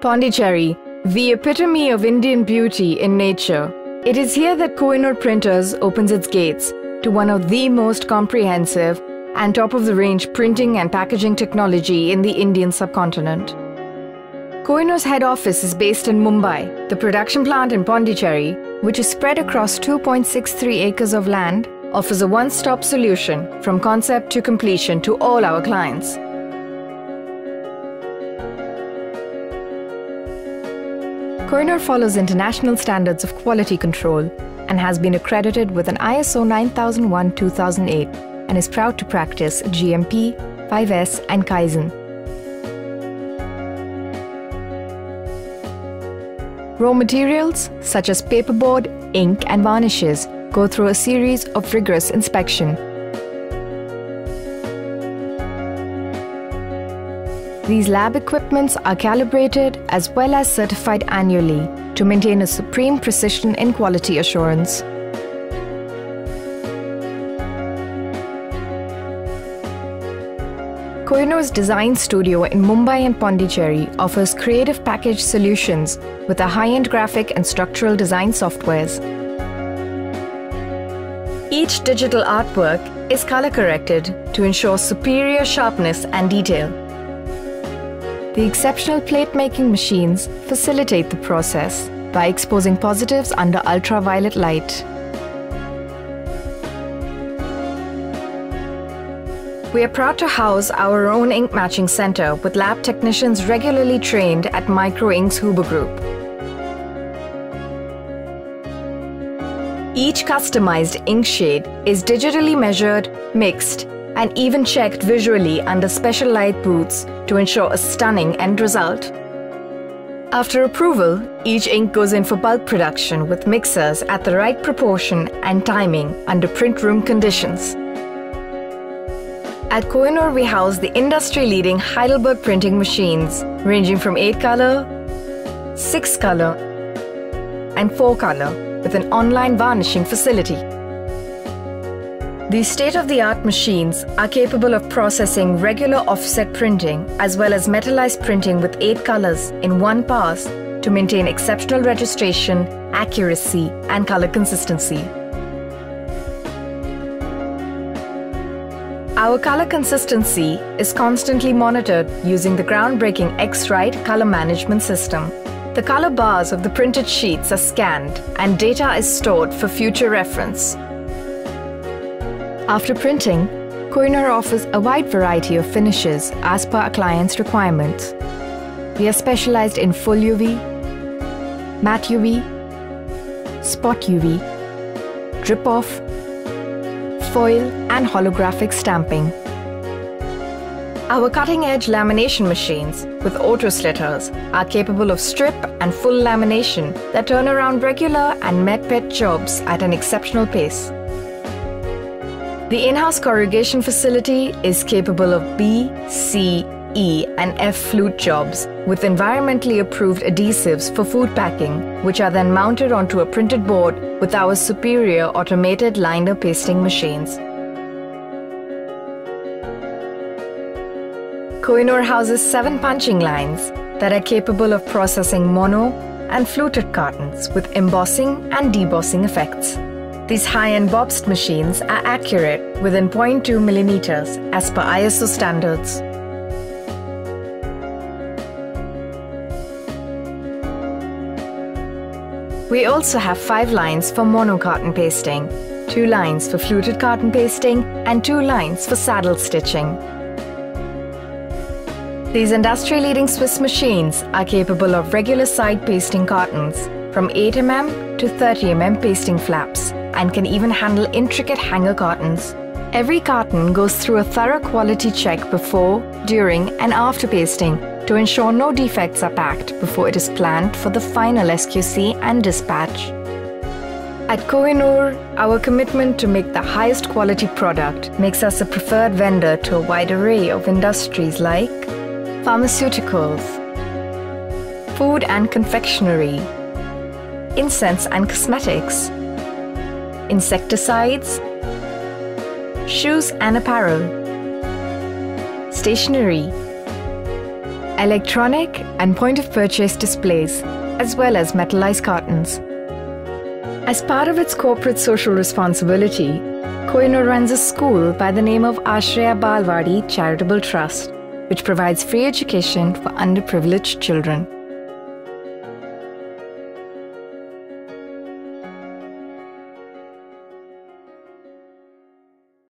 Pondicherry, the epitome of Indian beauty in nature. It is here that Kohinoor Printers opens its gates to one of the most comprehensive and top of the range printing and packaging technology in the Indian subcontinent. Kohinoor's head office is based in Mumbai. The production plant in Pondicherry, which is spread across 2.63 acres of land, offers a one stop solution from concept to completion to all our clients. Kohinoor follows international standards of quality control and has been accredited with an ISO 9001 2008 and is proud to practice GMP, 5S, and Kaizen. Raw materials, such as paperboard, ink, and varnishes, go through a series of rigorous inspection These lab equipments are calibrated as well as certified annually to maintain a supreme precision in quality assurance. Kohinoor's design studio in Mumbai and Pondicherry offers creative package solutions with a high-end graphic and structural design softwares. Each digital artwork is color corrected to ensure superior sharpness and detail. The exceptional plate making machines facilitate the process by exposing positives under ultraviolet light. We are proud to house our own ink matching center with lab technicians regularly trained at Micro Inks Huber Group. Each customized ink shade is digitally measured, mixed, and even checked visually under special light booths to ensure a stunning end result. After approval, each ink goes in for bulk production with mixers at the right proportion and timing under print room conditions. At Kohinoor, we house the industry-leading Heidelberg printing machines ranging from 8-color, 6-color, and 4-color with an online varnishing facility. These state-of-the-art machines are capable of processing regular offset printing as well as metallized printing with eight colors in one pass to maintain exceptional registration, accuracy, and color consistency. Our color consistency is constantly monitored using the groundbreaking X-Rite color management system. The color bars of the printed sheets are scanned and data is stored for future reference. After printing, Kohinoor offers a wide variety of finishes as per our client's requirements. We are specialized in full UV, matte UV, spot UV, drip off, foil, and holographic stamping. Our cutting edge lamination machines with auto slitters are capable of strip and full lamination that turn around regular and met pet jobs at an exceptional pace. The in-house corrugation facility is capable of B, C, E and F flute jobs with environmentally approved adhesives for food packing, which are then mounted onto a printed board with our superior automated liner pasting machines. Kohinoor houses seven punching lines that are capable of processing mono and fluted cartons with embossing and debossing effects. These high-end Bobst machines are accurate within 0.2 millimeters as per ISO standards. We also have five lines for mono carton pasting, two lines for fluted carton pasting, and two lines for saddle stitching. These industry-leading Swiss machines are capable of regular side pasting cartons from 8mm to 30mm pasting flaps and can even handle intricate hanger cartons. Every carton goes through a thorough quality check before, during, and after pasting to ensure no defects are packed before it is planned for the final SQC and dispatch. At Kohinoor, our commitment to make the highest quality product makes us a preferred vendor to a wide array of industries like pharmaceuticals, food and confectionery, incense and cosmetics, insecticides, shoes and apparel, stationery, electronic and point of purchase displays, as well as metallized cartons. As part of its corporate social responsibility, Kohinoor runs a school by the name of Ashraya Balwadi Charitable Trust, which provides free education for underprivileged children.